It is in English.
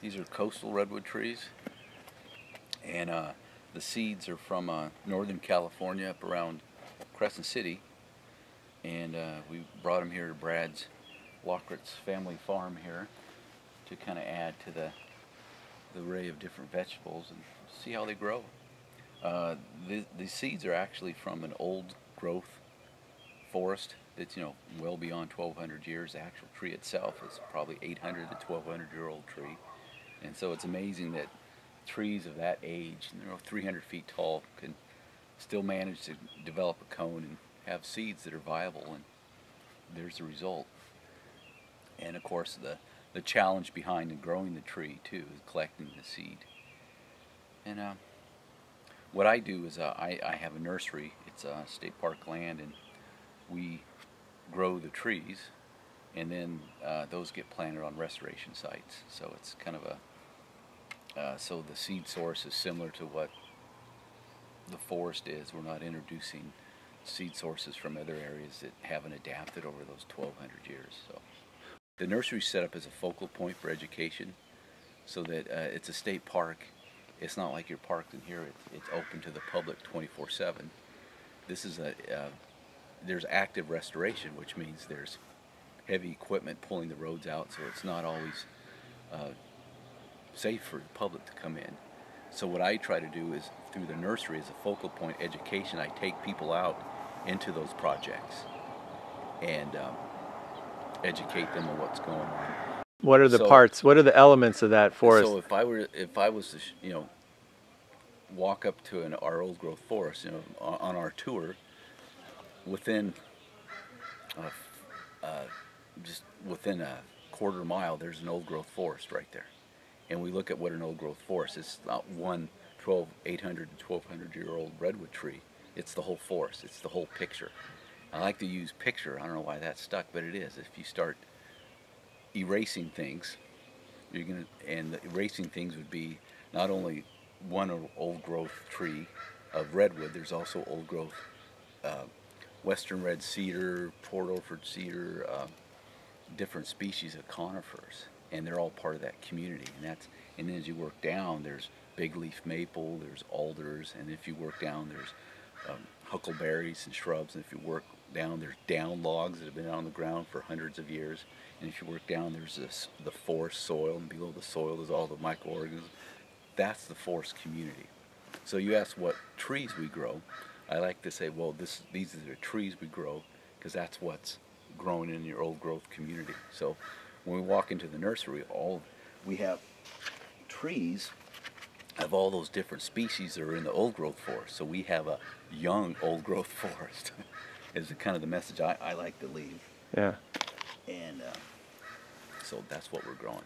These are coastal redwood trees, and uh, the seeds are from uh, Northern California up around Crescent City, and uh, we brought them here to Brad's Lakritz family farm here to kind of add to the the array of different vegetables and see how they grow. Uh, the, the seeds are actually from an old growth forest that's you know well beyond 1200 years. The actual tree itself is probably 800 to 1200 year old tree. And so it's amazing that trees of that age, you know, 300 feet tall, can still manage to develop a cone and have seeds that are viable. And there's the result. And of course, the the challenge behind growing the tree too is collecting the seed. And uh, what I do is uh, I, I have a nursery. It's a state park land, and we grow the trees, and then uh, those get planted on restoration sites. So it's kind of a uh, so the seed source is similar to what the forest is. We're not introducing seed sources from other areas that haven't adapted over those 1,200 years. So the nursery set up as a focal point for education, so that uh, it's a state park. It's not like you're parked in here. It's, it's open to the public 24/7. This is a uh, there's active restoration, which means there's heavy equipment pulling the roads out, so it's not always uh, safe for the public to come in. So what I try to do is through the nursery as a focal point education, I take people out into those projects and um, educate them on what's going on. What are the So- parts? What are the elements of that forest? So if I were, if I was to, sh- you know, walk up to an our old growth forest, you know, on, on our tour, within, uh, within a quarter mile, there's an old growth forest right there, and we look at what an old growth forest is. It's not one 12, 800 to 1200 year old redwood tree. It's the whole forest. It's the whole picture. I like to use picture. I don't know why that stuck, but it is. If you start erasing things, you're gonna, and erasing things would be not only one old growth tree of redwood. There's also old growth uh, western red cedar, Port Orford cedar, uh, different species of conifers, and they're all part of that community. And that's and then as you work down, there's big leaf maple, there's alders, and if you work down, there's um, huckleberries and shrubs. And if you work down, there's down logs that have been on the ground for hundreds of years. And if you work down, there's this the forest soil, and below the soil is all the microorganisms. That's the forest community. So you ask what trees we grow. I like to say, well, this these are the trees we grow because that's what's growing in your old growth community. So when we walk into the nursery, all we have trees of all those different species that are in the old growth forest. So we have a young old growth forest. is kind of the message I, I like to leave. yeah. And uh, so that's what we're growing.